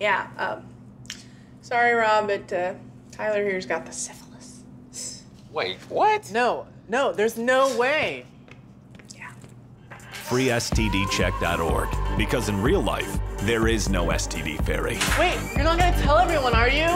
Yeah. Um, sorry, Rob, but uh, Tyler here's got the syphilis. Wait, what? No, no, there's no way. FreeSTDcheck.org. Because in real life, there is no STD fairy. Wait, you're not gonna tell everyone, are you?